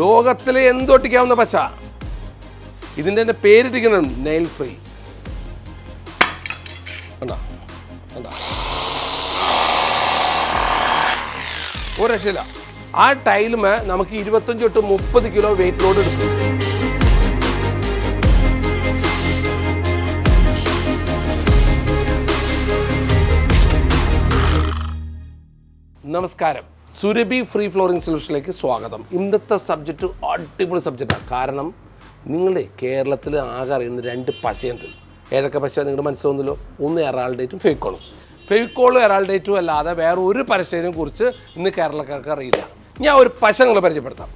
ലോകത്തിലെ എന്തൊട്ടിക്കാവുന്ന പച്ച? ഇതിന്റെ തന്നെ പേരിട്ടിരിക്കണം നെയിൽ ഫ്രീ കണ്ടോ? ഒരു രക്ഷയില്ല ആ ടൈലുമേ നമുക്ക് ഇരുപത്തഞ്ച് തൊട്ട് മുപ്പത് കിലോ വെയിറ്റ് ലോഡ് എടുക്കും. നമസ്കാരം. സുരഭി ഫ്രീ ഫ്ലോറിംഗ് സൊല്യൂഷനിലേക്ക് സ്വാഗതം. ഇന്നത്തെ സബ്ജക്റ്റ് അടിപൊളി സബ്ജക്റ്റാണ് കാരണം നിങ്ങളുടെ കേരളത്തിൽ ആകെ അറിയുന്ന രണ്ട് പശയുണ്ട്. ഏതൊക്കെ പശ നിങ്ങളുടെ മനസ്സിലാവുന്നല്ലോ ഒന്ന് എറാൾഡേറ്റും ഫെയ്ക്കോളും ഫെയ്ക്കോളും എറാൾഡേറ്റും അല്ലാതെ വേറെ ഒരു പരസ്യനെ കുറിച്ച് ഇന്ന് കേരളക്കാർക്ക് അറിയില്ല. ഞാൻ ഒരു പശ നിങ്ങളെ പരിചയപ്പെടുത്താം.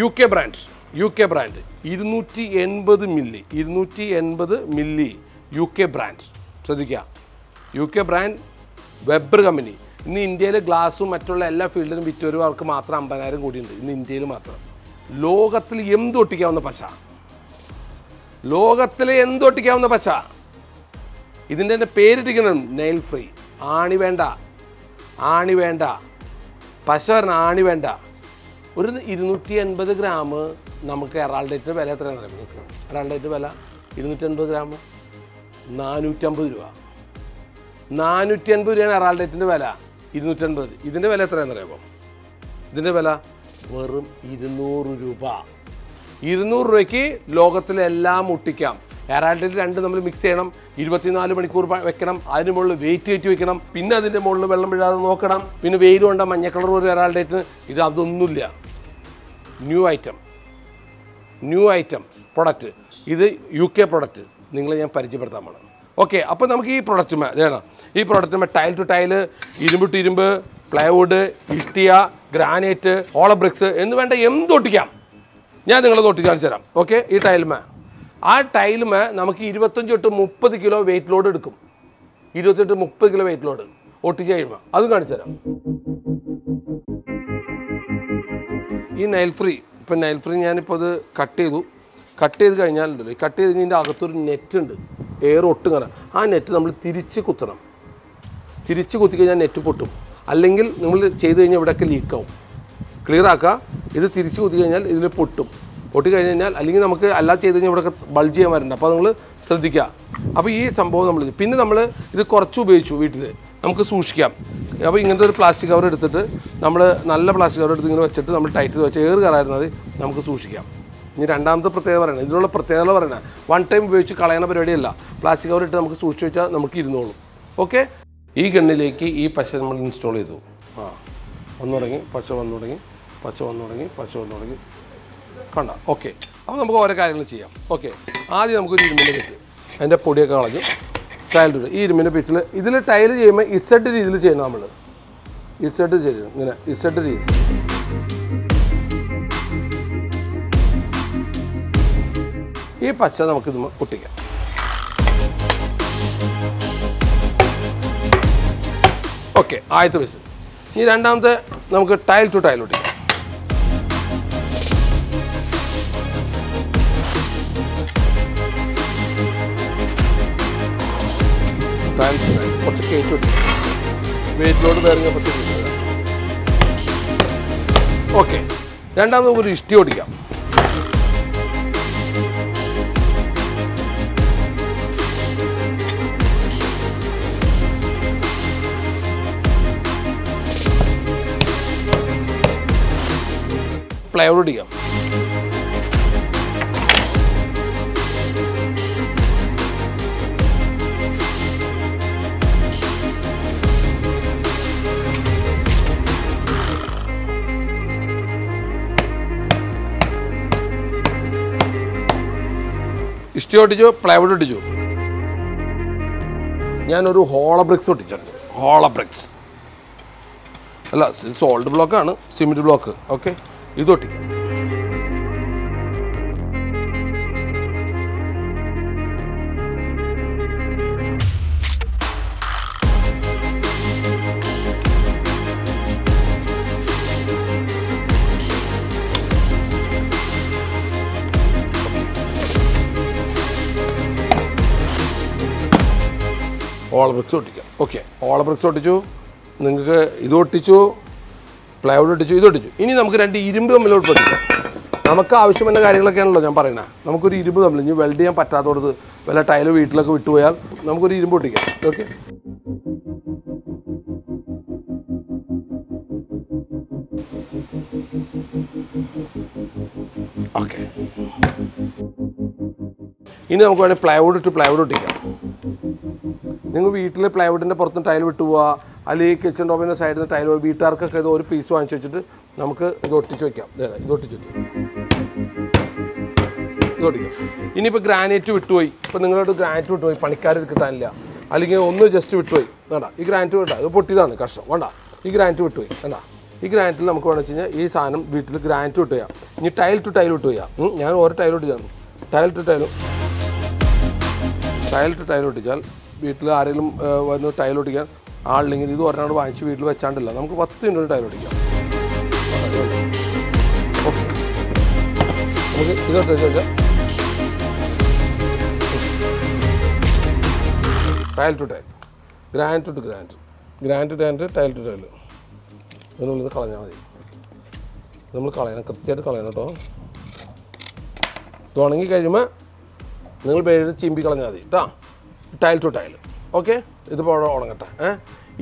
U K brand U K brand ഇരുന്നൂറ്റി എൺപത് മില്ലി ഇരുന്നൂറ്റി എൺപത് മില്ലി യു കെ ബ്രാൻഡ് ശ്രദ്ധിക്കുക. U K brand Weber company ഇന്ന് ഇന്ത്യയിൽ ഗ്ലാസും മറ്റുള്ള എല്ലാ ഫീൽഡിലും വിറ്റൊരു അവർക്ക് മാത്രം അമ്പതിനായിരം കോടിയുണ്ട്. ഇന്ന് ഇന്ത്യയിൽ മാത്രം. ലോകത്തിൽ എന്തൊട്ടിക്കാവുന്ന പശ? ലോകത്തിലെ എന്തൊട്ടിക്കാവുന്ന പശ? ഇതിന്റെ തന്നെ പേരിട്ടിരിക്കണം നെയിൽ ഫ്രീ ആണി വേണ്ട. ആണി വേണ്ട. പശ പറഞ്ഞ ആണി വേണ്ട. ഒരു ഇരുന്നൂറ്റി എൺപത് ഗ്രാം നമുക്ക് എറാൾഡേറ്റിന്റെ വില എത്രയാണ് അറിയാം എറാൾഡേറ്റ് വില ഇരുന്നൂറ്റി എൺപത് ഗ്രാം നാനൂറ്റമ്പത് രൂപ. നാനൂറ്റി അൻപത് രൂപയാണ് എറാൾഡേറ്റിന്റെ വില. ഇരുന്നൂറ്റൻപത്. ഇതിന്റെ വില എത്രയാണെന്ന് അറിയാമോ ഇതിന്റെ വില വെറും ഇരുന്നൂറ് രൂപ. ഇരുന്നൂറ് രൂപയ്ക്ക് ലോകത്തിലെ എല്ലാം മുട്ടിക്കാം. എറാൾഡേറ്റ് രണ്ട് നമ്മൾ മിക്സ് ചെയ്യണം. ഇരുപത്തിനാല് മണിക്കൂർ വെക്കണം. അതിന് മുകളിൽ വെയിറ്റ് കയറ്റി വെക്കണം. പിന്നെ അതിന്റെ മുകളിൽ വെള്ളം വീഴാതെ നോക്കണം. പിന്നെ വെയിൽ കൊണ്ട മഞ്ഞ കളർ ഒരു എറാൾഡേറ്റിന് ഇത് അതൊന്നുമില്ല. New item new item product ഇത് യു കെ പ്രൊഡക്റ്റ് നിങ്ങളെ ഞാൻ പരിചയപ്പെടുത്താൻ പോകണം ഓക്കെ അപ്പോൾ നമുക്ക് ഈ പ്രൊഡക്റ്റ് വേണം ഈ പ്രൊഡക്റ്റ് ടൈൽ ടു ടൈൽ ഇരുമ്പ് ടു ഇരുമ്പ് പ്ലൈവുഡ് ഇഷ്ടിയ ഗ്രാനൈറ്റ് ഓളബ്രിക്സ് എന്ന് വേണ്ട എന്തൊട്ടിക്കാം ഞാൻ നിങ്ങളെ തൊട്ടിച്ച് കാണിച്ചു തരാം ഓക്കെ ഈ ടൈലുമേ ആ ടൈലുമേ നമുക്ക് ഇരുപത്തഞ്ച് തൊട്ട് മുപ്പത് കിലോ വെയിറ്റ് ലോഡ് എടുക്കും. ഇരുപത്തെട്ട് മുപ്പത് കിലോ വെയിറ്റ് ലോഡ് ഒട്ടിച്ച് കഴിയുമ്പോൾ അതും കാണിച്ചു തരാം ഈ നൈൽ ഫ്രീ ഇപ്പം നൈൽ ഫ്രീ ഞാനിപ്പോൾ അത് കട്ട് ചെയ്തു. കട്ട് ചെയ്ത് കഴിഞ്ഞാലുണ്ടല്ലോ. ഈ കട്ട് ചെയ്ത് കഴിഞ്ഞതിന്റെ അകത്തൊരു നെറ്റ് ഉണ്ട്. എയർ ഒട്ടും കാണാം ആ നെറ്റ് നമ്മൾ തിരിച്ച് കുത്തണം. തിരിച്ച് കുത്തി കഴിഞ്ഞാൽ നെറ്റ് പൊട്ടും. അല്ലെങ്കിൽ നമ്മൾ ചെയ്ത് കഴിഞ്ഞാൽ ഇവിടെയൊക്കെ ലീക്കാവും ക്ലിയർ ആക്കുക ഇത് തിരിച്ച് കുത്തി കഴിഞ്ഞാൽ ഇതിൽ പൊട്ടും. പൊട്ടി കഴിഞ്ഞ് കഴിഞ്ഞാൽ അല്ലെങ്കിൽ നമുക്ക് അല്ലാതെ ചെയ്ത് കഴിഞ്ഞാൽ ഇവിടെയൊക്കെ ബൾജ് ചെയ്യാൻ വരുന്നുണ്ട് അപ്പോൾ നിങ്ങൾ ശ്രദ്ധിക്കുക അപ്പോൾ ഈ സംഭവം നമ്മൾ പിന്നെ നമ്മൾ ഇത് കുറച്ച് ഉപയോഗിച്ചു വീട്ടിൽ. നമുക്ക് സൂക്ഷിക്കാം. അപ്പോൾ ഇങ്ങനത്തെ ഒരു പ്ലാസ്റ്റിക് കവർ എടുത്തിട്ട് നമ്മൾ നല്ല പ്ലാസ്റ്റിക് കവർ എടുത്ത് ഇങ്ങനെ വെച്ചിട്ട് നമ്മൾ ടൈറ്റ് വെച്ച് ഏറ് കയറായിരുന്നത് നമുക്ക് സൂക്ഷിക്കാം. ഇനി രണ്ടാമത്തെ പ്രത്യേകത പറയണം. ഇതിനുള്ള പ്രത്യേകത പറയണേ. വൺ ടൈം ഉപയോഗിച്ച് കളയണ പരിപാടിയല്ല. പ്ലാസ്റ്റിക് കവർ ഇട്ട് നമുക്ക് സൂക്ഷിച്ച് വെച്ചാൽ നമുക്ക് ഇരുന്നോളും. ഓക്കെ ഈ ഗണ്ണിലേക്ക് ഈ പശ നമ്മൾ ഇൻസ്റ്റാൾ ചെയ്തു. ആ വന്നു തുടങ്ങി. പശ വന്നു തുടങ്ങി. പശ വന്നു തുടങ്ങി. പശ വന്നു തുടങ്ങി. കണ്ട? ഓക്കെ അപ്പോൾ നമുക്ക് ഓരോ കാര്യങ്ങൾ ചെയ്യാം. ഓക്കെ ആദ്യം നമുക്കൊരു ഇരുമ്പിന്റെ പീസ് അതിന്റെ പൊടിയൊക്കെ കളഞ്ഞു. ടൈൽ ഇടും ഈ ഇരുമ്പിന്റെ പീസിൽ ഇതിൽ ടൈൽ ചെയ്യുമ്പോൾ ഇസെഡ് രീതിയിൽ ചെയ്യണം നമ്മൾ ഇസെഡ് ചെയ്യണം. ഇങ്ങനെ ഇസെഡ് രീതി. ഈ പച്ച നമുക്കിത് ഇത് പൊട്ടിക്കാം. ഓക്കെ ആദ്യത്തെ പീസ് ഇനി രണ്ടാമത്തെ നമുക്ക് ടൈൽ ടു ടൈൽ ഒട്ടിക്കാം ടൈൽ ടു ടൈൽ കുറച്ച് കയറ്റി ഒട്ടിക്കാം വെയിറ്റ് ലോഡ് വേറെ പത്ത് ഓക്കെ രണ്ടാമത് നമുക്ക് ഒരു ഇഷ്ടി ഓടിക്കാം. പ്ലൈവുഡ് ചെയ്യാം. ഇഷ്ടി ഒട്ടിച്ചു പ്ലൈവുഡ് ഒട്ടിച്ചു. ഞാനൊരു ഹോള ബ്രിക്സ് ഒട്ടിച്ചിട്ടുണ്ട്. Hollow bricks. അല്ല സോൾഡ് ബ്ലോക്കാണ് സിമെന്റ് ബ്ലോക്ക്. ഓക്കെ? ഇത് ഒട്ടിക്കാം ഓള ബ്രിക്സ് ഒട്ടിക്കാം ഓക്കെ. ഓള ബ്രിക്സ് ഒട്ടിച്ചു നിങ്ങൾക്ക് ഇത് ഒട്ടിച്ചു പ്ലൈവുഡ് ഒട്ടിച്ചു ഇത് ഒട്ടിച്ചു ഇനി നമുക്ക് രണ്ട് ഇരുമ്പ് തമ്മിലോട്ട് പൊട്ടിക്കാം നമുക്ക് ആവശ്യമുള്ള കാര്യങ്ങളൊക്കെയാണല്ലോ ഞാൻ പറയുന്നത് നമുക്കൊരു ഇരുമ്പ് തമ്മിൽ ഇനി വെൽഡ് ചെയ്യാൻ പറ്റാത്തോടത്ത് വല്ല ടൈൽ വീട്ടിലൊക്കെ വിട്ടുപോയാൽ നമുക്കൊരു ഇരുമ്പ് ഒട്ടിക്കാം ഓക്കെ ഓക്കെ ഇനി നമുക്ക് വേണമെങ്കിൽ പ്ലൈവുഡ് ഇട്ട് പ്ലൈവുഡ് ഒട്ടിക്കാം. നിങ്ങൾ വീട്ടിലെ പ്ലൈവുഡിന്റെ പുറത്ത് ടൈൽ വിട്ടു പോവുക അല്ലെങ്കിൽ കിച്ചൺ ടോപ്പിന്റെ സൈഡിൽ നിന്ന് ടൈൽ വീട്ടുകാർക്കൊക്കെ ഇത് ഒരു പീസ് വാങ്ങിച്ചു വെച്ചിട്ട് നമുക്ക് ഇത് ഒട്ടിച്ച് വെക്കാം. ദേ, ഇത് ഒട്ടിച്ച് വെക്കാം. ഇത് ഒട്ടിക്കാം. ഇനിയിപ്പോൾ ഗ്രാനൈറ്റ് വിട്ടുപോയി. ഇപ്പോൾ നിങ്ങളോട് ഗ്രാനൈറ്റ് വിട്ടുപോയി. പണിക്കാർ കിട്ടാനില്ല. അല്ലെങ്കിൽ ഒന്ന് ജസ്റ്റ് വിട്ടുപോയി. വേണ്ട. ഈ ഗ്രാനൈറ്റ് വേണ്ട. ഇത് പൊട്ടിയതാണ് കഷ്ടം വേണ്ട. ഈ ഗ്രാനൈറ്റ് വിട്ടുപോയി. വേണ്ട. ഈ ഗ്രാനൈറ്റിൽ നമുക്ക് വേണമെന്ന് വെച്ച് കഴിഞ്ഞാൽ ഈ സാധനം വീട്ടിൽ ഗ്രാനൈറ്റ് വിട്ട് ചെയ്യാം ഇനി ടൈൽ ടു ടൈൽ വിട്ട് ചെയ്യാം ഞാൻ ഓരോ tile ഒട്ടിച്ചാണ്. Tile to tile tile to tile ഒട്ടിച്ചാൽ വീട്ടിൽ ആരെങ്കിലും വന്ന് ടൈൽ ഒട്ടിക്കാൻ ആളില്ലെങ്കിൽ ഇത് ഒരെണ്ണം വാങ്ങിച്ച് വീട്ടിൽ വെച്ചാണ്ടില്ല. നമുക്ക് പത്ത് മിനിറ്റ് ടയർ അടിക്കാം നമുക്ക് ഇതൊക്കെ വെച്ചാൽ tile to tile. Granite to granite. Granite granite tile to tile. ഇതിനുള്ളിൽ ഇത് കളഞ്ഞാൽ മതി. നമ്മൾ കളയണം. കൃത്യമായിട്ട് കളയണം കേട്ടോ. ഇത് ഉണങ്ങി കഴിയുമ്പോൾ നിങ്ങൾ പേര് ചിമ്പി കളഞ്ഞാൽ മതി. കേട്ടോ ടൈൽ ടു ടൈൽ. ഓക്കെ? ഇതിപ്പോൾ ഉണങ്ങട്ടെ. ഏ?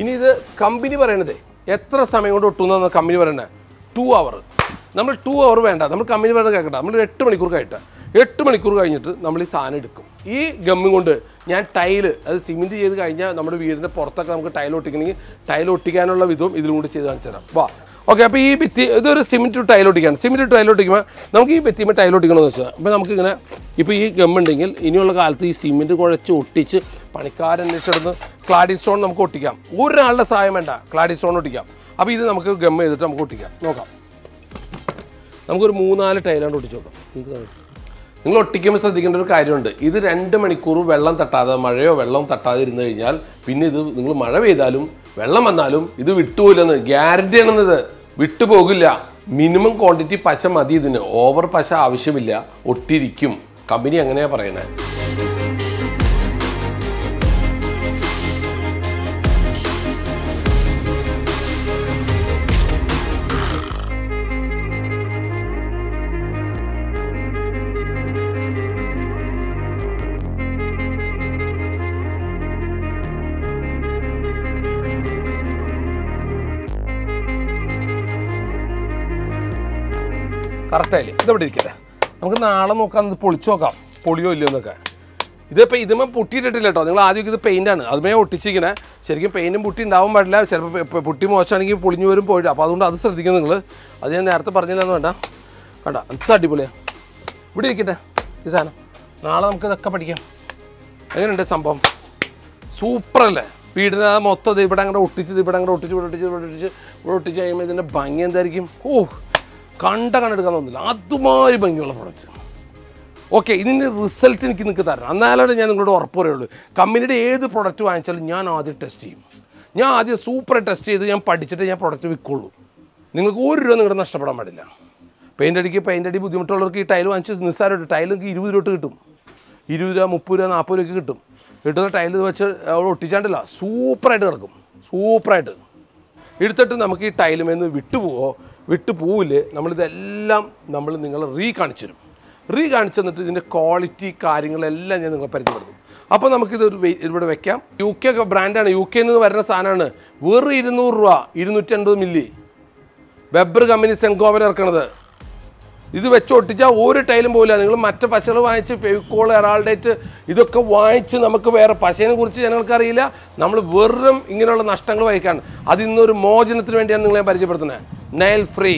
ഇനി ഇത് കമ്പനി പറയണത് എത്ര സമയം കൊണ്ട് ഒട്ടുന്ന കമ്പനി പറയണത് ടു അവർ നമ്മൾ ടു അവർ വേണ്ട. നമ്മൾ കമ്പനി പറയുന്നത് കേൾക്കണ്ട. നമ്മൾ എട്ട് മണിക്കൂർ കഴിട്ട എട്ട് മണിക്കൂർ കഴിഞ്ഞിട്ട് നമ്മൾ ഈ സാധനം എടുക്കും. ഈ ഗമ്മും കൊണ്ട് ഞാൻ ടൈൽ അത് സിമെന്റ് ചെയ്ത് കഴിഞ്ഞാൽ നമ്മുടെ വീടിന്റെ പുറത്തൊക്കെ നമുക്ക് ടൈൽ ഒട്ടിക്കണമെങ്കിൽ ടൈൽ ഒട്ടിക്കാനുള്ള വിധവും ഇതിലും കൂടി ചെയ്ത് കാണിച്ചു തരാം. വാ. ഓക്കെ അപ്പോൾ ഈ ഭിത്തി ഇതൊരു സിമെന്റ് ടൈൽ ഒട്ടിക്കാണ് സിമെന്റ് ടൈൽ ഒട്ടിക്കുമ്പോൾ നമുക്ക് ഈ ഭിത്തിമ ടൈൽ ഒട്ടിക്കണമെന്ന് വെച്ചാൽ അപ്പോൾ നമുക്കിങ്ങനെ ഇപ്പോൾ ഈ ഗമ്മുണ്ടെങ്കിൽ ഇനിയുള്ള കാലത്ത് ഈ സിമെന്റ് കുഴച്ച് ഒട്ടിച്ച് പണിക്കാരന്വേഷിച്ചിടന്ന് ക്ലാഡി സ്റ്റോൺ നമുക്ക് ഒട്ടിക്കാം. ഒരാളുടെ സഹായം വേണ്ട ക്ലാഡി സ്റ്റോൺ ഒട്ടിക്കാം. അപ്പോൾ ഇത് നമുക്ക് ഗം ചെയ്തിട്ട് നമുക്ക് ഒട്ടിക്കാം. നോക്കാം. നമുക്കൊരു മൂന്നാൽ ടൈലാണ്ട് ഒട്ടിച്ച് നോക്കാം. നിങ്ങൾ ഒട്ടിക്കുമ്പോൾ ശ്രദ്ധിക്കേണ്ട ഒരു കാര്യമുണ്ട്. ഇത് രണ്ട് മണിക്കൂർ വെള്ളം തട്ടാതെ മഴയോ വെള്ളം തട്ടാതെ ഇരുന്ന് കഴിഞ്ഞാൽ പിന്നെ ഇത് നിങ്ങൾ മഴ പെയ്താലും വെള്ളം വന്നാലും ഇത് വിട്ടുപോയില്ലെന്ന് ഗ്യാരണ്ടി ആണെന്നത് വിട്ടുപോകില്ല. മിനിമം ക്വാണ്ടിറ്റി പശ മതി ഇതിന്. ഓവർ പശ ആവശ്യമില്ല. ഒട്ടിരിക്കും. കമ്പനി അങ്ങനെയാണ് പറയണേ. കറക്റ്റായില്ലേ ഇതെവിടെ ഇരിക്കട്ടെ നമുക്ക് നാളെ നോക്കാം ഇത് പൊളിച്ചു നോക്കാം. പൊളിയോ ഇല്ലയോ എന്നൊക്കെ. ഇതിപ്പോൾ ഇതുമേ പൊട്ടിയിട്ടിട്ടില്ല കേട്ടോ. നിങ്ങൾ ആദ്യമൊക്കെ ഇത് പെയിന്റാണ് അതുമേ ഒട്ടിച്ചിരിക്കണേ ശരിക്കും പെയിന്റും പൊട്ടി ഉണ്ടാവാൻ പാടില്ല. ചിലപ്പോൾ പൊട്ടി മോശമാണെങ്കിൽ പൊളിഞ്ഞു വരും പോയിട്ട്. അപ്പോൾ അതുകൊണ്ട് അത് ശ്രദ്ധിക്കണം നിങ്ങൾ അത് ഞാൻ നേരത്തെ പറഞ്ഞില്ലെന്ന് വേണ്ട. വേണ്ട അത് അടിപൊളിയാണ് ഇവിടെ ഇരിക്കട്ടെ ഈ സാധനം. നാളെ നമുക്ക് ഇതൊക്കെ പഠിക്കാം. എങ്ങനെയുണ്ട് സംഭവം? സൂപ്പറല്ലേ വീടിന് മൊത്തം ഇവിടെ അങ്ങോട്ട് ഒട്ടിച്ച് ഇത് ഇവിടെ അങ്ങോട്ട് ഒട്ടിച്ച് ഇവിടെ ഒട്ടിച്ച് ഇവിടെ ഒട്ടിച്ച് ഇവിടെ ഒട്ടിച്ച് കഴിയുമ്പോൾ ഇതിന്റെ ഭംഗി എന്തായിരിക്കും? ഓ കണ്ട കണ്ടെടുക്കാൻ തോന്നില്ല. അതുമാതിരി ഭംഗിയുള്ള പ്രൊഡക്റ്റ് ഓക്കെ ഇതിന്റെ റിസൾട്ട് എനിക്ക് നിങ്ങൾക്ക് തരണം. എന്നാലാണ് ഞാൻ നിങ്ങളോട് ഉറപ്പ് പറയുള്ളൂ. കമ്പനിയുടെ ഏത് പ്രൊഡക്റ്റ് വാങ്ങിച്ചാലും ഞാൻ ആദ്യം ടെസ്റ്റ് ചെയ്യും. ഞാൻ ആദ്യം സൂപ്പർ ടെസ്റ്റ് ചെയ്ത് ഞാൻ പഠിച്ചിട്ട് ഞാൻ പ്രൊഡക്റ്റ് വിൽക്കുള്ളൂ. നിങ്ങൾക്ക് ഒരു രൂപ നിങ്ങളുടെ നഷ്ടപ്പെടാൻ പാടില്ല. പെയിന്റ് അടിക്ക് പെയിന്റ് അടി ബുദ്ധിമുട്ടുള്ളവർക്ക് ഈ ടൈൽ വാങ്ങിച്ച് നിസ്സാരമായിട്ട് ടൈൽ നിങ്ങൾക്ക് ഇരുപത് രൂപ കിട്ടും. ഇരുപത് രൂപ മുപ്പത് രൂപ നാൽപ്പത് രൂപയ്ക്ക് കിട്ടും. കിട്ടുന്ന ടൈൽ വെച്ച് ഒട്ടിച്ചാണ്ടില്ല സൂപ്പറായിട്ട് കിടക്കും. സൂപ്പറായിട്ട് എടുത്തിട്ട് നമുക്ക് ഈ ടൈലുമേന്ന് വിട്ടുപോവോ? വിട്ടു പോവില്ലേ നമ്മളിതെല്ലാം നമ്മൾ നിങ്ങൾ റീ കാണിച്ചു തരും റീ കാണിച്ചു തന്നിട്ട് ഇതിന്റെ ക്വാളിറ്റി കാര്യങ്ങളെല്ലാം ഞാൻ നിങ്ങളെ പരിചയപ്പെടുത്തും. അപ്പോൾ നമുക്കിത് ഇവിടെ വെക്കാം. യു കെ ഒക്കെ ബ്രാൻഡാണ് യു കെയിൽ നിന്ന് വരുന്ന സാധനമാണ് വെറും ഇരുന്നൂറ് രൂപ ഇരുന്നൂറ്റി അൻപത് milli Weber company Saint Gobain ഇറക്കണത്. ഇത് വെച്ച് ഒട്ടിച്ചാൽ ഒരു ടൈലും പോകില്ല നിങ്ങൾ മറ്റ് പശകൾ വാങ്ങിച്ച് ഫെവിക്കോൾ എറാൾഡേറ്റ് ഇതൊക്കെ വാങ്ങിച്ച് നമുക്ക് വേറെ പശയെ കുറിച്ച് ഞങ്ങൾക്കറിയില്ല നമ്മൾ വെറും ഇങ്ങനെയുള്ള നഷ്ടങ്ങൾ വഹിക്കാണ്. അത് ഇന്നൊരു മോചനത്തിന് വേണ്ടിയാണ് നിങ്ങളെ പരിചയപ്പെടുത്തുന്നത്. നൈൽ ഫ്രീ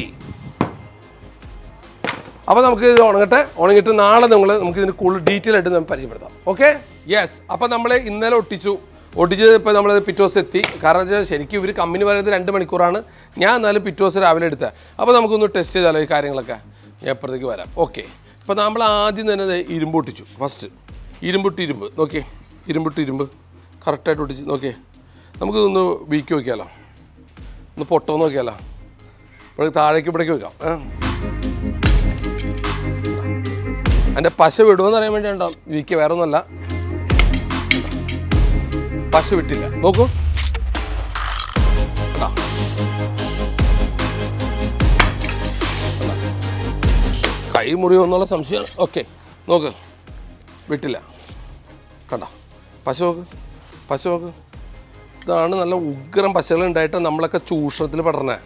അപ്പോൾ നമുക്ക് ഇത് ഉണങ്ങട്ടെ. ഉണങ്ങിയിട്ട് നാളെ നിങ്ങൾ നമുക്ക് ഇതിന് കൂടുതൽ ഡീറ്റെയിൽ ആയിട്ട് നമുക്ക് പരിചയപ്പെടുത്താം. ഓക്കെ യെസ് അപ്പോൾ നമ്മൾ ഇന്നലെ ഒട്ടിച്ചു. ഒട്ടിച്ചത് ഇപ്പോൾ നമ്മൾ പിറ്റോസ് എത്തി. കാരണം വെച്ചാൽ ശരിക്കും ഇവർ കമ്പനി പറയുന്നത് രണ്ട് മണിക്കൂറാണ്. ഞാൻ എന്നാലും പിറ്റോസ് രാവിലെ എടുത്തത് അപ്പോൾ നമുക്കൊന്ന് ടെസ്റ്റ് ചെയ്താലോ ഈ കാര്യങ്ങളൊക്കെ? ഞാൻ അപ്പുറത്തേക്ക് വരാം. ഓക്കെ ഇപ്പോൾ നമ്മൾ ആദ്യം തന്നെ ഇരുമ്പൊട്ടിച്ചു ഫസ്റ്റ് ഇരുമ്പിട്ട് ഇരുമ്പ് നോക്കിയേ. ഇരുമ്പിട്ട് ഇരുമ്പ്. കറക്റ്റായിട്ട് ഒട്ടിച്ച് നോക്കിയേ. നമുക്ക് ഒന്ന് വീക്കി നോക്കിയാലോ? ഒന്ന് പൊട്ടോ നോക്കിയാലോ? ഇവിടെ താഴേക്ക് ഇവിടേക്ക് വെക്കാം. എന്റെ പശ വിടുമെന്ന് അറിയാൻ വേണ്ടി ഉണ്ടോ വീക്കി വേറെ ഒന്നല്ല പശ വിട്ടില്ല. നോക്കൂ. കൈ മുറിയോ എന്നുള്ള സംശയമാണ്. ഓക്കെ നോക്ക്. വിട്ടില്ല. കണ്ട? പശ നോക്ക്. പശ നോക്ക്. ഇതാണ് നല്ല ഉഗ്രം പശകൾ ഉണ്ടായിട്ട് നമ്മളൊക്കെ ചൂഷണത്തിൽ പെടണേ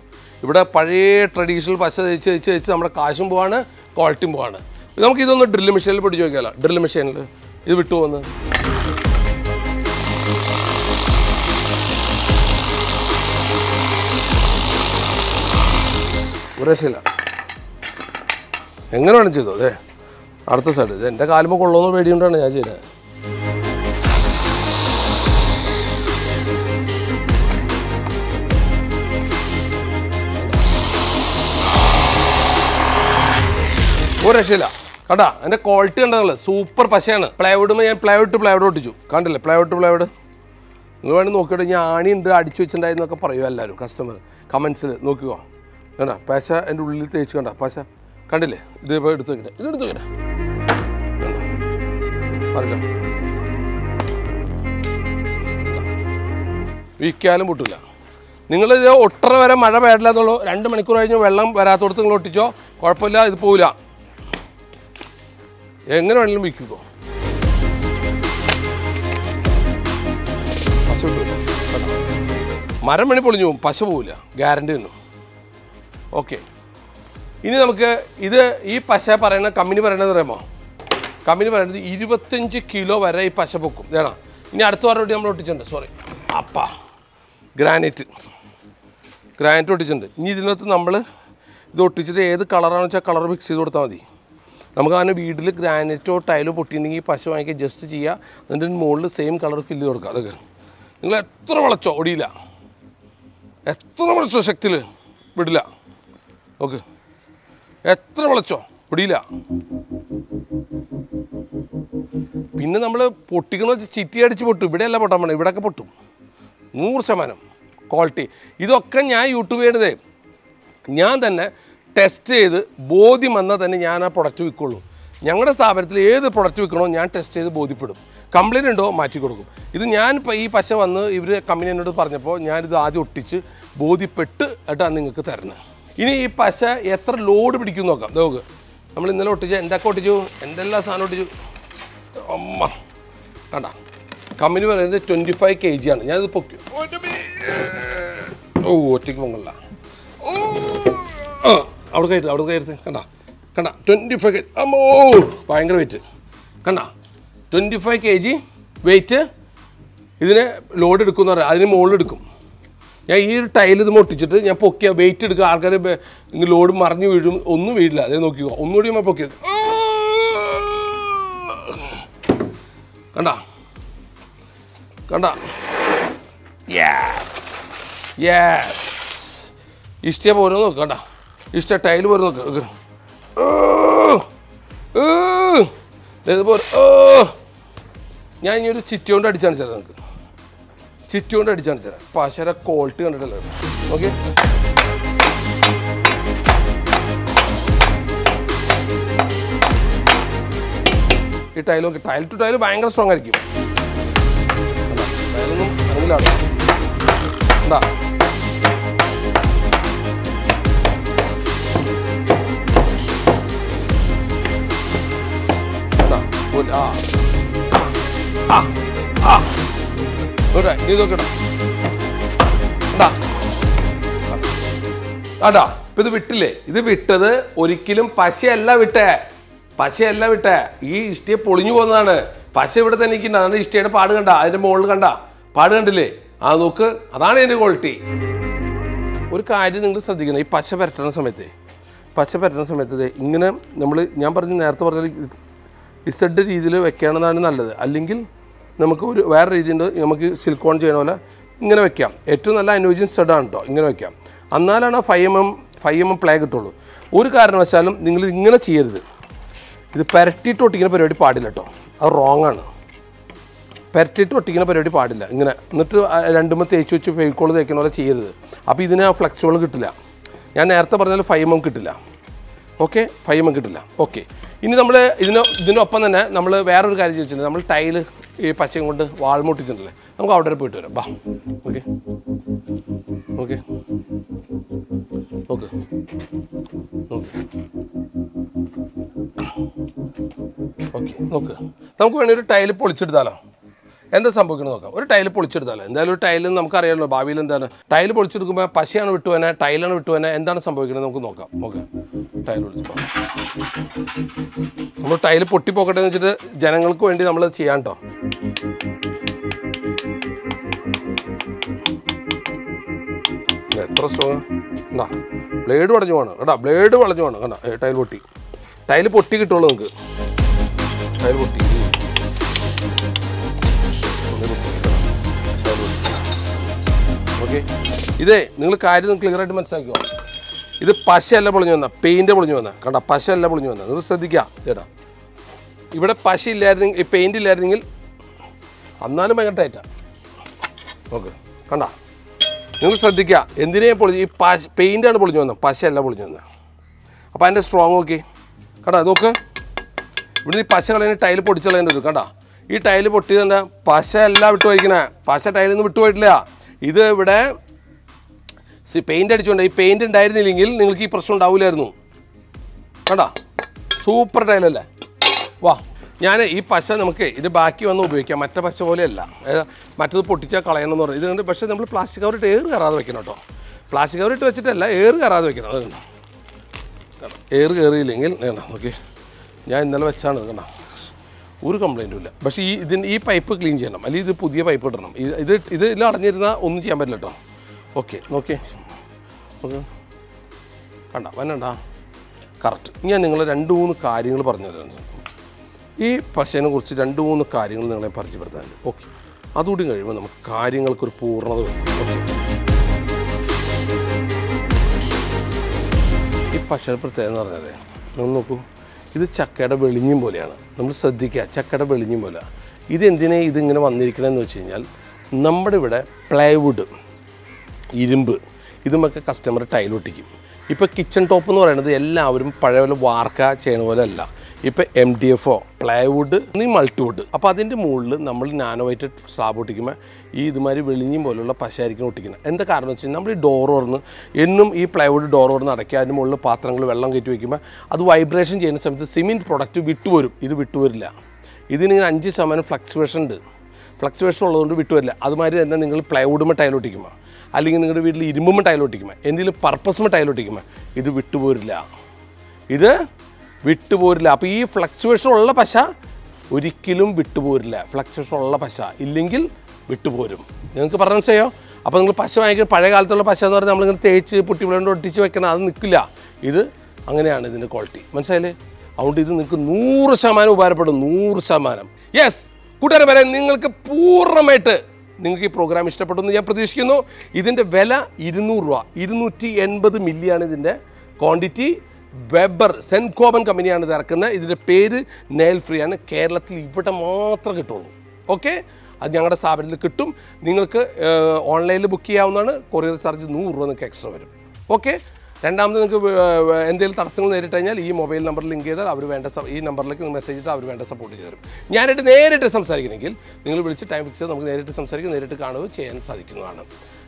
ഇവിടെ പഴയ ട്രഡീഷണൽ പശ തേച്ച് തേച്ച് തേച്ച് നമ്മുടെ കാശും പോവാണ് ക്വാളിറ്റിയും പോവാണ്. നമുക്ക് ഇതൊന്ന് ഡ്രില്ല് മെഷീനിൽ പിടിച്ച് നോക്കിയാലോ? ഡ്രില്ല് മെഷീനിൽ ഇത് വിട്ടു പോകുന്നു. ഒരു രക്ഷയില്ല. എങ്ങനെ വേണം ചെയ്തോ അതെ അടുത്ത സൈഡ് ഇത് എന്റെ കാലുമ്പോൾ കൊള്ളോന്ന് പേടിയുകൊണ്ടാണ് ഞാൻ ചെയ്തത് ഒരു രക്ഷയില്ല. കണ്ടാ എന്റെ ക്വാളിറ്റി കണ്ടതല്ലേ? സൂപ്പർ പശയാണ്. പ്ലൈവുഡ് ഞാൻ പ്ലൈവുഡ് പ്ലൈവുഡ് ഒട്ടിച്ചു. കണ്ടില്ലേ? പ്ലൈവുഡ് പ്ലൈവുഡ് നിങ്ങൾ വേണമെങ്കിൽ നോക്കിയിട്ട് ഞാൻ ആണി ഉണ്ട് അടിച്ചു വെച്ചിട്ടുണ്ടായിരുന്നൊക്കെ പറയും എല്ലാവരും കസ്റ്റമർ കമൻസിൽ നോക്കിക്കോ. കണ്ട പശ എന്റെ ഉള്ളിൽ തേച്ച് കണ്ട പശ. കണ്ടില്ലേ? ഇത് ഇപ്പോൾ എടുത്ത് വെക്കട്ടെ. ഇത് എടുത്ത് വെക്കട്ടെ. പറഞ്ഞോ വിൽക്കാനും പൊട്ടില്ല നിങ്ങൾ ഇത് ഒട്ടര വരെ മഴ പേടില്ല എന്നുള്ളൂ രണ്ട് മണിക്കൂർ കഴിഞ്ഞ് വെള്ളം വരാത്തോടത്ത് നിങ്ങൾ ഒട്ടിച്ചോ. കുഴപ്പമില്ല ഇത് പോവില്ല. എങ്ങനെ വേണമെങ്കിലും വിൽക്കുമോ പശ മരം വേണി പൊളിഞ്ഞു പോകും. പശ പോവില്ല. ഗ്യാരണ്ടി ഒന്നും ഓക്കെ ഇനി നമുക്ക് ഇത് ഈ പശ പറയുന്ന കമ്പനി പറയണത് അറിയാമോ? കമ്പനി പറയുന്നത് ഇരുപത്തഞ്ച് കിലോ വരെ ഈ പശ പൊക്കും. വേണം ഇനി അടുത്ത വാരം നമ്മൾ ഒട്ടിച്ചിട്ടുണ്ട്. സോറി അപ്പ. ഗ്രാനൈറ്റ് ഗ്രാനൈറ്റ് ഒട്ടിച്ചിട്ടുണ്ട്. ഇനി ഇതിനകത്ത് നമ്മൾ ഇത് ഒട്ടിച്ചിട്ട് ഏത് കളറാണെന്ന് വെച്ചാൽ കളർ ഫിക്സ് ചെയ്ത് കൊടുത്താൽ മതി. നമുക്ക് അങ്ങനെ വീട്ടിൽ ഗ്രാനൈറ്റോ ടൈലോ പൊട്ടിയിട്ടുണ്ടെങ്കിൽ പശ വാങ്ങിക്കുക ജസ്റ്റ് ചെയ്യുക അതിന്റെ മുകളിൽ സെയിം കളർ ഫില്ല് ചെയ്ത് കൊടുക്കുക അതൊക്കെ. നിങ്ങൾ എത്ര വളച്ചോ? ഒടിയില്ല. എത്ര വളച്ചോ ശക്തിയിൽ വിടില്ല. ഓക്കെ എത്ര വിളച്ചോ? ഒടിയില്ല പിന്നെ നമ്മൾ പൊട്ടിക്കണ ചിറ്റി അടിച്ച് പൊട്ടും. ഇവിടെയല്ല പൊട്ടാൻ പോണേ. ഇവിടെയൊക്കെ പൊട്ടും. നൂറ് ശതമാനം ക്വാളിറ്റി ഇതൊക്കെ ഞാൻ യൂട്യൂബ് ചെയ്യണത്. ഞാൻ തന്നെ ടെസ്റ്റ് ചെയ്ത് ബോധ്യം വന്നാൽ തന്നെ ഞാൻ ആ പ്രൊഡക്റ്റ് വിൽക്കുള്ളൂ. ഞങ്ങളുടെ സ്ഥാപനത്തിൽ ഏത് പ്രൊഡക്റ്റ് വിൽക്കണോ ഞാൻ ടെസ്റ്റ് ചെയ്ത് ബോധ്യപ്പെടും. കംപ്ലൈന്റ് ഉണ്ടോ? മാറ്റി കൊടുക്കും. ഇത് ഞാൻ ഇപ്പോൾ ഈ പശ വന്ന് ഇവർ കമ്പനി എന്നോട് പറഞ്ഞപ്പോൾ ഞാനിത് ആദ്യം ഒട്ടിച്ച് ബോധ്യപ്പെട്ട് ആയിട്ടാണ് നിങ്ങൾക്ക് തരുന്നത്. ഇനി ഈ പശ എത്ര ലോഡ് പിടിക്കും നോക്കാം. നോക്ക്. നമ്മൾ ഇന്നലെ ഒട്ടിച്ചു എന്തൊക്കെ ഒട്ടിച്ചു എന്തെല്ലാം സാധനം ഒട്ടിച്ചു. അമ്മ. കണ്ട. കമ്പനി പറയുന്നത് ട്വന്റി ഫൈവ് കെ ജി ആണ്. ഞാനിത് പൊക്കി. ഓ ഒറ്റയ്ക്ക് പൊങ്ങല്ല അവിടെ കയറ്റി അവിടെ കയറ്റി കണ്ട. കണ്ട. ട്വന്റി ഫൈവ് അമ്മോ ഭയങ്കര വെയിറ്റ് കണ്ട. Twenty five K G weight ഇതിന് ലോഡ് എടുക്കുമെന്ന് പറയാം. അതിന് മുകളിൽ എടുക്കും. ഞാൻ ഈ ഒരു ടൈൽ ഇത് ഒട്ടിച്ചിട്ട് ഞാൻ പൊക്കിയ വെയിറ്റ് എടുക്കുക ആൾക്കാർ ലോഡ് മറിഞ്ഞു വീഴും. ഒന്നും വീഴില്ല. അതേ നോക്കിക്കോ. ഒന്നുകൂടി ഞാൻ പൊക്കിയത്. കണ്ട? കണ്ട? യെസ് യെസ് ഇഷ്ട പോരും നോക്ക് കണ്ട? ഇഷ്ട ടൈൽ പോലെ നോക്ക് നോക്ക്. ഓ, ഓ, ഇത് ഓ ഞാൻ ഇനി ഒരു ചിറ്റി കൊണ്ട് അടിച്ചാണ് ചേട്ടാ നിങ്ങൾക്ക് ചിറ്റി കൊണ്ട് അടിച്ചാണ് തരാം. പശര കോൾട്ട് കണ്ടിട്ടല്ലോ? ഓക്കെ? ഈ ടൈൽ നോക്കി. ടൈൽ ടു ടൈൽ ഭയങ്കര സ്ട്രോങ് ആയിരിക്കും? ടൈലൊന്നും അനങ്ങിലാണ് എന്താ ആ. ആ. ആ. നോട്ടെ നീ നോക്കണം. ഇപ്പൊ ഇത് വിട്ടില്ലേ? ഇത് വിട്ടത് ഒരിക്കലും പശയല്ല വിട്ടേ. പശയല്ല വിട്ടേ. ഈ ഇഷ്ടിയെ പൊളിഞ്ഞു പോകുന്നതാണ്. പശ ഇവിടെ തന്നെ ഇരിക്കുന്നത് അതാണ് ഇഷ്ടിയുടെ പാട് കണ്ട. അതിന്റെ മുകളിൽ കണ്ട. പാട് കണ്ടില്ലേ? ആ നോക്ക്. അതാണ് ഇതിന്റെ ക്വാളിറ്റി ഒരു കാര്യം നിങ്ങൾ ശ്രദ്ധിക്കണം. ഈ പശ പരട്ടുന്ന സമയത്ത്. പശ പരട്ടുന്ന സമയത്ത് ഇങ്ങനെ നമ്മൾ ഞാൻ പറഞ്ഞ നേരത്തെ പറഞ്ഞ ഇസഡ് രീതിയിൽ വെക്കുകയാണെന്നാണ് നല്ലത്. അല്ലെങ്കിൽ നമുക്ക് ഒരു വേറെ രീതിയുണ്ട്. നമുക്ക് സിലിക്കോൺ ചെയ്യണ പോലെ ഇങ്ങനെ വെക്കാം. ഏറ്റവും നല്ല അനുയോജ്യം സ്റ്റഡാണ് കേട്ടോ ഇങ്ങനെ വെക്കാം. എന്നാലാണ് ആ five M M five M M play കിട്ടുള്ളൂ. ഒരു കാരണവശാലും നിങ്ങൾ ഇങ്ങനെ ചെയ്യരുത്. ഇത് പുരട്ടിയിട്ട് ഒട്ടിക്കുന്ന പരിപാടി പാടില്ല കേട്ടോ അത് റോങ് ആണ്. പുരട്ടിയിട്ട് ഒട്ടിക്കുന്ന പരിപാടി പാടില്ല. ഇങ്ങനെ എന്നിട്ട് രണ്ടുമ്പോൾ തേച്ച് വെച്ച് ഫെവിക്കോൾ തേക്കുന്ന പോലെ ചെയ്യരുത്. അപ്പോൾ ഇതിന് ആ ഫ്ലെക്സുകൾ കിട്ടില്ല. ഞാൻ നേരത്തെ പറഞ്ഞാൽ ഫൈവ് എം കിട്ടില്ല. ഓക്കെ ഫൈവ് എം കിട്ടില്ല. ഓക്കെ ഇനി നമ്മൾ ഇതിന് ഇതിനൊപ്പം തന്നെ നമ്മൾ വേറൊരു കാര്യം ചോദിച്ചിട്ടുണ്ട്. നമ്മൾ ടൈൽ ഈ പശയും കൊണ്ട് വാൾമുട്ടിച്ചിട്ടുണ്ടല്ലേ നമുക്ക് അവിടെ പോയിട്ട് വരാം. ബാ. Okay. Okay. Okay. Okay. Okay. നോക്ക്. നമുക്ക് വേണമെങ്കിൽ ഒരു ടൈൽ പൊളിച്ചെടുത്താലോ? എന്താ സംഭവിക്കുന്നത് നോക്കാം. ഒരു ടൈൽ പൊളിച്ചെടുത്താലോ? എന്തായാലും ഒരു ടൈലിൽ നമുക്കറിയാമല്ലോ ഭാവിയിൽ എന്താണ്. ടൈൽ പൊളിച്ചെടുക്കുമ്പോൾ പശയാണ് വിട്ടുവനെ ടൈലാണ് വിട്ടുവനെ എന്താണ് സംഭവിക്കുന്നത് നമുക്ക് നോക്കാം. ഓക്കെ. ടൈൽ പൊളിച്ചപ്പോൾ നമ്മൾ ടൈൽ പൊട്ടിപ്പോക്കട്ടെ എന്ന് വെച്ചിട്ട് ജനങ്ങൾക്ക് വേണ്ടി നമ്മൾ ചെയ്യാൻ കേട്ടോ എത്ര സ്ട്രോങ് എന്താ ബ്ലേഡ് വളഞ്ഞു പോകണം കേട്ടോ ബ്ലേഡ് വളഞ്ഞു പോകണം കേട്ടോ ടൈൽ പൊട്ടി. ടൈൽ പൊട്ടി കിട്ടുള്ളൂ നിങ്ങൾക്ക് ടൈൽ പൊട്ടി. ഓക്കെ. ഇതേ നിങ്ങൾ കാര്യം ക്ലിയർ ആയിട്ട് മനസ്സിലാക്കിയോ ഇത് പശയല്ല പൊളിഞ്ഞു വന്ന പെയിന്റ് പൊളിഞ്ഞു വന്ന. കണ്ട പശയല്ല പൊളിഞ്ഞു വന്ന. നിങ്ങൾ ശ്രദ്ധിക്കുക ചേട്ടാ ഇവിടെ പശ ഇല്ലായിരുന്നെങ്കിൽ പെയിന്റ് ഇല്ലായിരുന്നെങ്കിൽ അന്നാലും ഭയങ്കര ടൈറ്റാ ഓക്കെ കണ്ട? നിങ്ങൾ ശ്രദ്ധിക്കുക എന്തിനേ പൊളിഞ്ഞ് ഈ പശ പെയിന്റാണ് പൊളിഞ്ഞു വന്നത് പശയല്ല പൊളിഞ്ഞു വന്നത്. അപ്പോൾ അതിന്റെ സ്ട്രോങ് നോക്കി. കണ്ടാ നോക്ക്. ഇവിടെ ഈ പശ കളയുന്ന ടൈൽ പൊടിച്ച് കളയേണ്ടി വരും കണ്ടാ? ഈ ടൈൽ പൊട്ടിയതുകൊണ്ട് പശ എല്ലാം വിട്ടുപോയിരിക്കണേ. പശ ടൈലിൽ നിന്ന് വിട്ടുപോയിട്ടില്ല. ഇത് ഇവിടെ പെയിന്റ് അടിച്ചുകൊണ്ട് ഈ പെയിന്റ് ഉണ്ടായിരുന്നില്ലെങ്കിൽ നിങ്ങൾക്ക് ഈ പ്രശ്നം ഉണ്ടാവില്ലായിരുന്നു കണ്ട? സൂപ്പർ ടൈലല്ലേ വാ. ഞാൻ ഈ പശ നമുക്ക് ഇത് ബാക്കി വന്ന് ഉപയോഗിക്കാം. മറ്റേ പശ പോലെയല്ല. മറ്റത് പൊട്ടിച്ചാൽ കളയണം എന്ന് പറഞ്ഞു. ഇതുകൊണ്ട് പക്ഷേ നമ്മൾ പ്ലാസ്റ്റിക് കവറിട്ട് ഏറ് കയറാതെ വെക്കണം കേട്ടോ. പ്ലാസ്റ്റിക് കവറിട്ട് വെച്ചിട്ടല്ല ഏറ് കയറാതെ വെക്കണം. അത് കണ്ടോ? ഏറ് കയറിയില്ലെങ്കിൽ വേണം ഓക്കെ ഞാൻ ഇന്നലെ വെച്ചാണ് ഇത് കണ്ടോ? ഒരു കംപ്ലൈന്റും ഇല്ല. പക്ഷേ ഈ ഇതിന് ഈ പൈപ്പ് ക്ലീൻ ചെയ്യണം. അല്ലെങ്കിൽ ഇത് പുതിയ പൈപ്പ് ഇടണം. ഇത് ഇത് ഇതിൽ അടഞ്ഞിരുന്നാൽ ഒന്നും ചെയ്യാൻ പറ്റില്ല കേട്ടോ. ഓക്കെ നോക്കി നമുക്ക് കണ്ട വന്നണ്ട കറക്റ്റ് ഞാൻ നിങ്ങൾ രണ്ട് മൂന്ന് കാര്യങ്ങൾ പറഞ്ഞു തരാം ഈ പശേനെ കുറിച്ച് രണ്ട് മൂന്ന് കാര്യങ്ങൾ നിങ്ങളെ പരിചയപ്പെടുത്താനുണ്ട് ഓക്കെ അതുകൂടി കഴിയുമ്പോൾ നമുക്ക് കാര്യങ്ങൾക്കൊരു പൂർണത. ഈ പശയുടെ പ്രത്യേകത എന്ന് പറഞ്ഞാൽ നമ്മൾ നോക്കൂ ഇത് ചക്കയുടെ വെളിഞ്ഞും പോലെയാണ്. നമ്മൾ ശ്രദ്ധിക്കുക ചക്കയുടെ വെളിഞ്ഞും പോലെ ഇതെന്തിനാ ഇതിങ്ങനെ വന്നിരിക്കണമെന്ന് വെച്ച് കഴിഞ്ഞാൽ നമ്മുടെ ഇവിടെ പ്ലൈവുഡ് ഇരുമ്പ്. ഇതുമൊക്കെ കസ്റ്റമർ ടൈൽ ഒട്ടിക്കും. ഇപ്പോൾ കിച്ചൺ ടോപ്പ് എന്ന് പറയുന്നത് എല്ലാവരും പഴയ പോലെ വാർക്ക ചെയ്യണ പോലെ അല്ല ഇപ്പോൾ M D F O plywood ഇനി മൾട്ടിവുഡ് അപ്പോൾ അതിന്റെ മുകളിൽ നമ്മൾ നാനോ വൈറ്റ് സ്ലാബ് ഒട്ടിക്കുമ്പോൾ ഈ ഇതുമാതിരി വെളിഞ്ഞും പോലുള്ള പശയായിരിക്കും ഒട്ടിക്കുന്നത്. എന്താ കാരണം വെച്ച് കഴിഞ്ഞാൽ നമ്മൾ ഈ ഡോർ തുറന്ന് എന്നും ഈ പ്ലൈവുഡ് ഡോർ തുറന്ന് അടയ്ക്കുക. അതിന്റെ മുകളിൽ പാത്രങ്ങൾ വെള്ളം കയറ്റി വയ്ക്കുമ്പോൾ അത് വൈബ്രേഷൻ ചെയ്യുന്ന സമയത്ത് സിമെന്റ് പ്രൊഡക്റ്റ് വിട്ടുവരും ഇത് വിട്ടുവരില്ല. ഇതിനിങ്ങനെ അഞ്ച് ശതമാനം ഫ്ലക്സുവേഷൻ ഉണ്ട്. ഫ്ലക്സുവേഷൻ ഉള്ളതുകൊണ്ട് വിട്ടുവരില്ല. അതുമാതിരി തന്നെ നിങ്ങൾ പ്ലൈവുഡുമ്പോൾ ടൈൽ ഒട്ടിക്കുമ്പോൾ അല്ലെങ്കിൽ നിങ്ങളുടെ വീട്ടിൽ ഇരുമ്പുമ്പോൾ ടൈൽ ഒട്ടിക്കുമ്പോൾ എന്തെങ്കിലും പർപ്പസുമ്പോൾ ടൈൽ ഒട്ടിക്കുമ്പോൾ ഇത് വിട്ടുപോരില്ല. ഇത് വിട്ടുപോരില്ല. അപ്പോൾ ഈ ഫ്ലക്ച്വേഷൻ ഉള്ള പശ ഒരിക്കലും വിട്ടുപോരില്ല. ഫ്ലക്ച്വേഷൻ ഉള്ള പശ ഇല്ലെങ്കിൽ വിട്ടുപോരും. നിങ്ങൾക്ക് പറഞ്ഞു മനസ്സിലായോ? അപ്പോൾ നിങ്ങൾ പശ വാങ്ങിക്കുന്ന പഴയ കാലത്തുള്ള പശ എന്ന് പറഞ്ഞാൽ നമ്മളിങ്ങനെ തേച്ച് പുട്ടി വിളണ്ട് ഒട്ടിച്ച് വെക്കണം അത് നിൽക്കില്ല. ഇത് അങ്ങനെയാണ് ഇതിന്റെ ക്വാളിറ്റി മനസ്സിലായില്ലേ? അതുകൊണ്ട് ഇത് നിങ്ങൾക്ക് നൂറ് ശതമാനം ഉപകാരപ്പെടും. നൂറ് ശതമാനം. യെസ് കൂട്ടുകാരെ വരെ നിങ്ങൾക്ക് പൂർണമായിട്ട് നിങ്ങൾക്ക് ഈ പ്രോഗ്രാം ഇഷ്ടപ്പെട്ടു എന്ന് ഞാൻ പ്രതീക്ഷിക്കുന്നു. ഇതിന്റെ വില ഇരുന്നൂറ് രൂപ. ഇരുന്നൂറ്റി എൺപത് മില്ലിയാണ് ഇതിന്റെ ക്വാണ്ടിറ്റി വെബർ സെൻകോബൻ കമ്പനിയാണ് ഇത് ഇറക്കുന്നത്. ഇതിന്റെ പേര് നെയിൽ ഫ്രീ ആണ്. കേരളത്തിൽ ഇവിടെ മാത്രം കിട്ടുള്ളൂ. ഓക്കെ അത് ഞങ്ങളുടെ സ്ഥാപനത്തിൽ കിട്ടും. നിങ്ങൾക്ക് ഓൺലൈനിൽ ബുക്ക് ചെയ്യാവുന്നതാണ്. കൊറിയർ ചാർജ് നൂറ് രൂപ നിങ്ങൾക്ക് എക്സ്ട്രാ വരും. ഓക്കെ രണ്ടാമത് നിങ്ങൾക്ക് എന്തെങ്കിലും തടസ്സങ്ങൾ നേരിട്ട് കഴിഞ്ഞാൽ ഈ മൊബൈൽ നമ്പർ ലിങ്ക് ചെയ്താൽ അവർ വേണ്ട ഈ നമ്പറിലേക്ക് മെസ്സേജ് ചെയ്താൽ അവർ വേണ്ട സപ്പോർട്ട് ചെയ്തു തരും. ഞാനായിട്ട് നേരിട്ട് സംസാരിക്കണമെങ്കിൽ നിങ്ങൾ വിളിച്ച് ടൈം ഫിക്സ് ചെയ്ത് നമുക്ക് നേരിട്ട് സംസാരിക്കും നേരിട്ട് കാണുക ചെയ്യാൻ സാധിക്കുന്നതാണ്.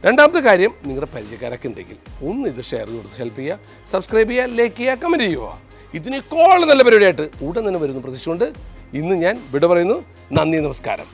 രണ്ടാമത്തെ കാര്യം നിങ്ങളുടെ പരിചയക്കാരൊക്കെ ഉണ്ടെങ്കിൽ ഒന്ന് ഇത് ഷെയർ കൊടുത്ത് ഹെൽപ്പ് ചെയ്യുക സബ്സ്ക്രൈബ് ചെയ്യുക ലൈക്ക് ചെയ്യുക കമന്റ് ചെയ്യുക. ഇതിനേക്കാൾ നല്ല പരിപാടിയായിട്ട് ഉടൻ തന്നെ വരുന്നു പ്രതീക്ഷിച്ചുകൊണ്ട് ഇന്ന് ഞാൻ വിട പറയുന്നു. നന്ദി നമസ്കാരം.